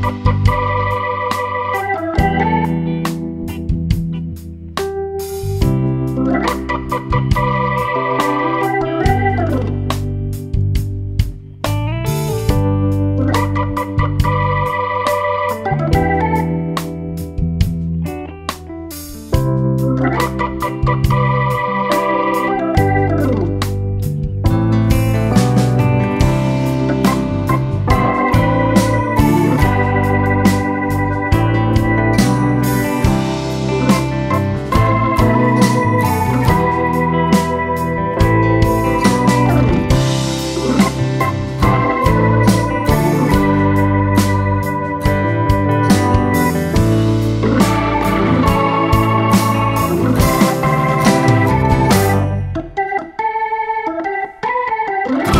Bye. Bye.